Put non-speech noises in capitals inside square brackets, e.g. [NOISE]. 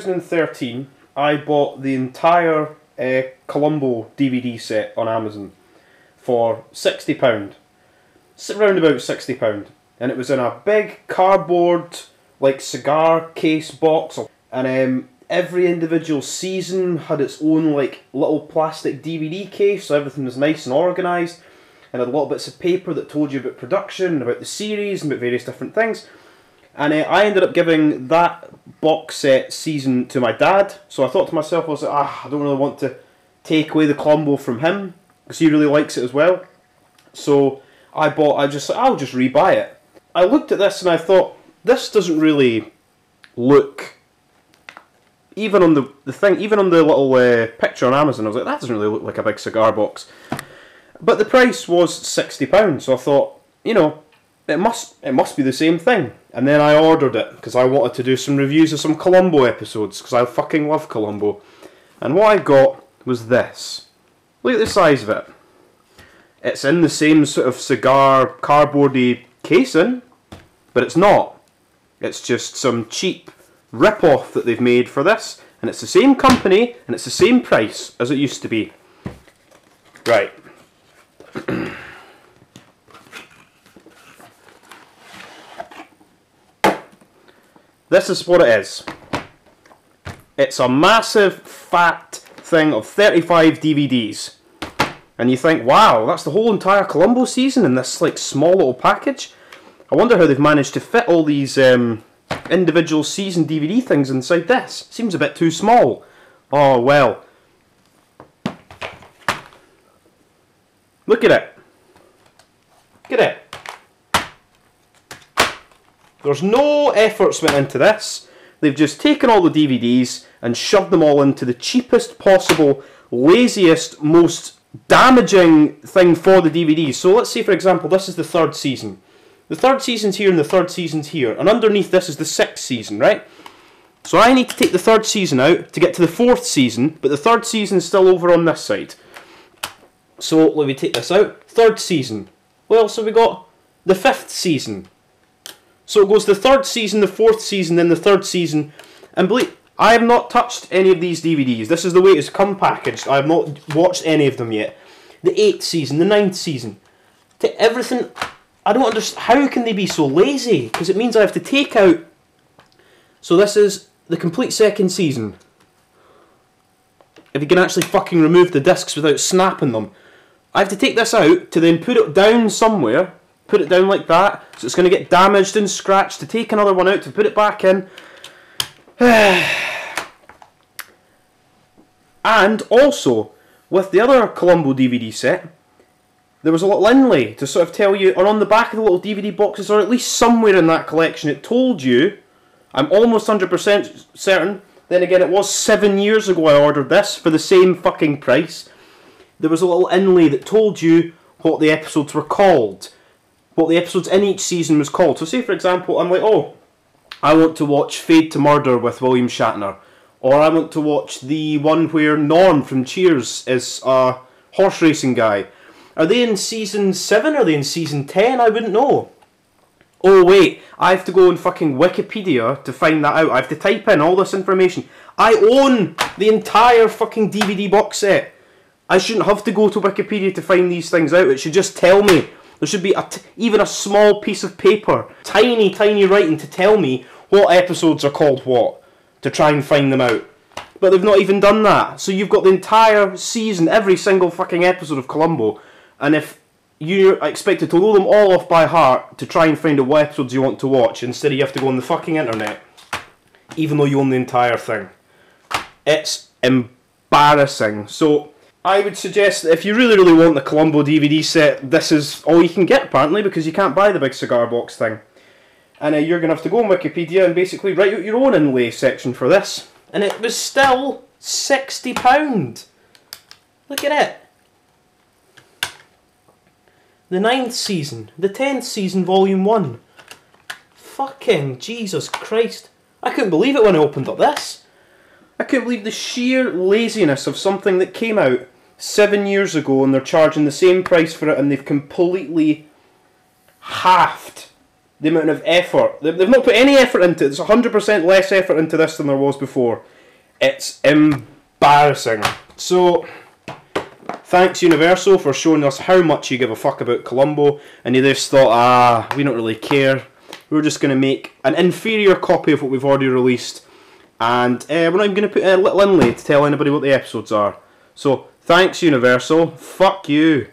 2013, I bought the entire uh, Columbo DVD set on Amazon for sixty pound, around about sixty pound, and it was in a big cardboard like cigar case box, and um, every individual season had its own like little plastic DVD case, so everything was nice and organised, and had little bits of paper that told you about production, about the series, and about various different things. And uh, I ended up giving that box set season to my dad. So I thought to myself, I was like, ah, I don't really want to take away the Columbo from him because he really likes it as well. So I bought. I just I'll just rebuy it. I looked at this and I thought this doesn't really look. Even on the the thing, even on the little uh, picture on Amazon, I was like, that doesn't really look like a big cigar box. But the price was sixty pounds, so I thought, you know, it must it must be the same thing. And then I ordered it because I wanted to do some reviews of some Columbo episodes because I fucking love Columbo. And what I got was this. Look at the size of it. It's in the same sort of cigar cardboardy casing, but it's not. It's just some cheap rip-off that they've made for this, and it's the same company and it's the same price as it used to be. Right. This is what it is. It's a massive fat thing of 35 DVDs. And you think, wow, that's the whole entire Columbo season in this like small little package. I wonder how they've managed to fit all these um, individual season DVD things inside this. Seems a bit too small. Oh well. Look at it. Look at it. There's no efforts went into this. They've just taken all the DVDs and shoved them all into the cheapest possible, laziest, most damaging thing for the DVDs. So let's say, for example, this is the third season. The third season's here and the third season's here. And underneath this is the sixth season, right? So I need to take the third season out to get to the fourth season, but the third season's still over on this side. So let me take this out. Third season. Well, so we got the fifth season. So it goes the third season, the fourth season, then the third season. And believe I have not touched any of these DVDs. This is the way it's come packaged. I have not watched any of them yet. The eighth season, the ninth season. To everything I don't understand how can they be so lazy? Because it means I have to take out So this is the complete second season. If you can actually fucking remove the discs without snapping them. I have to take this out to then put it down somewhere put it down like that, so it's going to get damaged and scratched, to take another one out, to put it back in. [SIGHS] and also, with the other Columbo DVD set, there was a little inlay to sort of tell you, or on the back of the little DVD boxes, or at least somewhere in that collection, it told you, I'm almost 100% certain, then again, it was seven years ago I ordered this for the same fucking price. There was a little inlay that told you what the episodes were called what the episodes in each season was called. So, say for example, I'm like, oh, I want to watch Fade to Murder with William Shatner, or I want to watch the one where Norm from Cheers is a horse racing guy. Are they in season seven? Are they in season ten? I wouldn't know. Oh wait, I have to go on fucking Wikipedia to find that out. I have to type in all this information. I own the entire fucking DVD box set. I shouldn't have to go to Wikipedia to find these things out. It should just tell me there should be a t- even a small piece of paper, tiny, tiny writing to tell me what episodes are called what, to try and find them out. But they've not even done that. So you've got the entire season, every single fucking episode of Columbo, and if you're expected to know them all off by heart to try and find out what episodes you want to watch, instead you have to go on the fucking internet, even though you own the entire thing. It's embarrassing. So I would suggest that if you really, really want the Columbo DVD set, this is all you can get, apparently, because you can't buy the big cigar box thing. And uh, you're going to have to go on Wikipedia and basically write out your own inlay section for this. And it was still £60. Look at it. The ninth season, the tenth season, volume one. Fucking Jesus Christ. I couldn't believe it when I opened up this. I couldn't believe the sheer laziness of something that came out seven years ago and they're charging the same price for it and they've completely halved the amount of effort. They've not put any effort into it. There's 100% less effort into this than there was before. It's embarrassing. So, thanks Universal for showing us how much you give a fuck about Columbo, and you just thought, ah, we don't really care. We're just going to make an inferior copy of what we've already released, and uh, we're not even going to put a little inlay to tell anybody what the episodes are. So, thanks Universal. Fuck you.